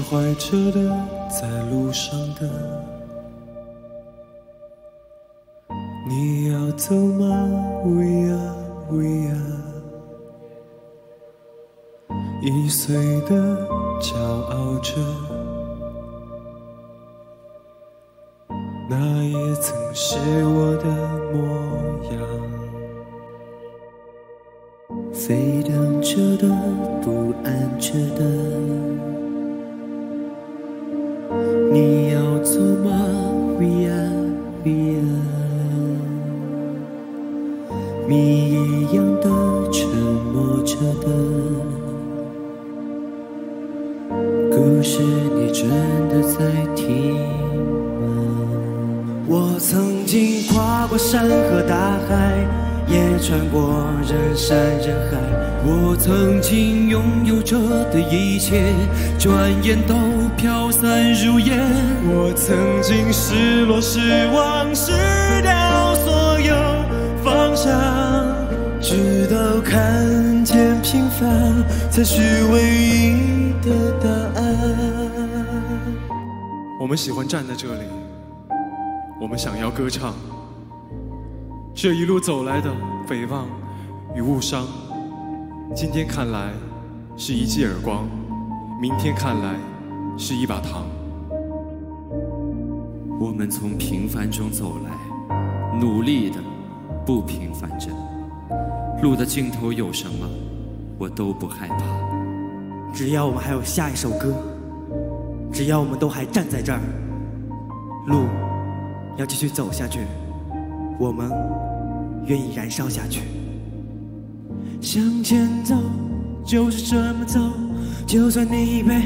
怀着的，在路上的，你要走吗？We are, we are。易碎的，骄傲着，那也曾是我的模样。沸腾着的，不安着的，谜一样的，沉默着的，故事你真的在听吗？我曾经跨过山和大海，也穿过人山人海。我曾经拥有着的一切，转眼都飘散如烟。我曾经失落、失望、失到看见平凡才是唯一的答案。我们喜欢站在这里，我们想要歌唱。这一路走来的诽谤与误伤，今天看来是一记耳光，明天看来是一把糖。我们从平凡中走来，努力的，不平凡着。路的尽头有什么，我都不害怕。只要我们还有下一首歌，只要我们都还站在这儿，路要继续走下去，我们愿意燃烧下去。向前走，就是这么走，就算你被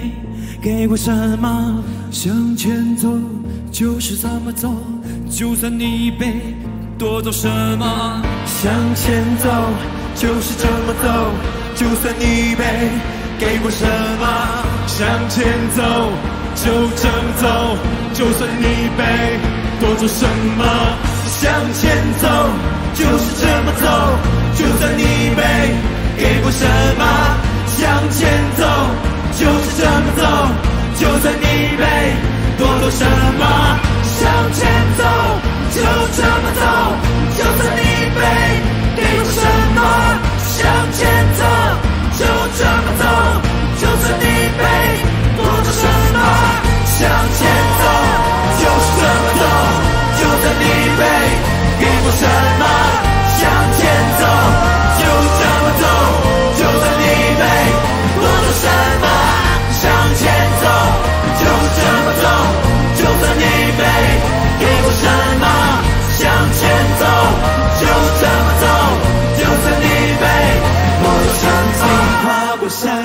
给过什么，向前走就是这么走，就算你被夺走什么，向前走就是这么走，就算你被给过什么，向前走就这么走，就算你被夺走什么，向前走就是这么走，就算你被给过什么，向前走就是这么走，就算你被夺走什么，向前走就这么走，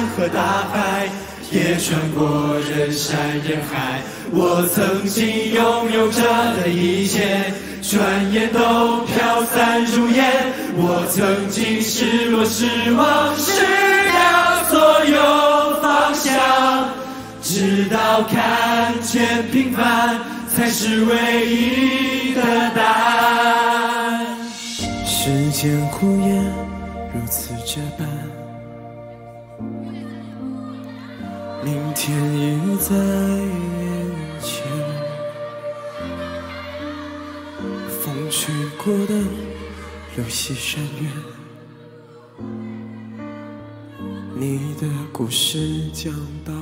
和大海，也穿过人山人海。我曾经拥有着的一切，转眼都飘散如烟。我曾经失落、失望、失掉所有方向，直到看见平凡才是唯一的答案。时间忽然明天已在眼前。风吹过的流溪山渊，你的故事讲到